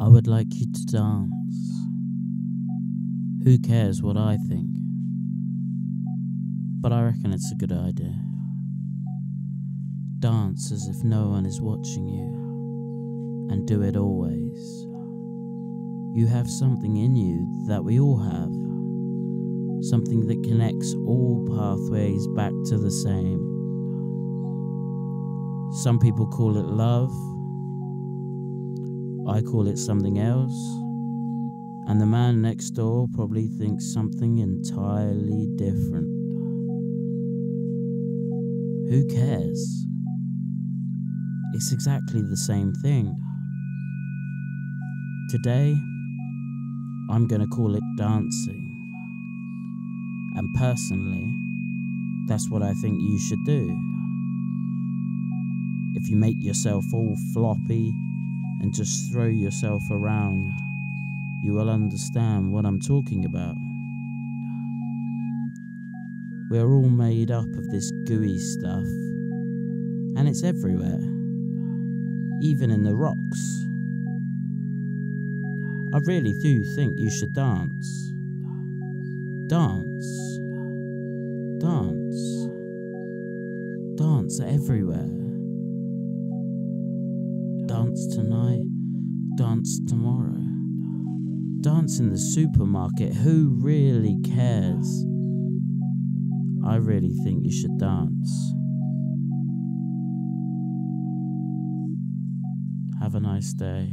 I would like you to dance. Who cares what I think? But I reckon it's a good idea. Dance as if no one is watching you, and do it always. You have something in you that we all have, something that connects all pathways back to the same. Some people call it love, I call it something else, and the man next door probably thinks something entirely different. Who cares? It's exactly the same thing. Today, I'm going to call it dancing. And personally, that's what I think you should do. If you make yourself all floppy and just throw yourself around, you will understand what I'm talking about. We're all made up of this gooey stuff, and it's everywhere, even in the rocks. I really do think you should dance. Dance. Dance. Dance everywhere. Dance tonight, dance tomorrow. Dance in the supermarket, who really cares? I really think you should dance. Have a nice day.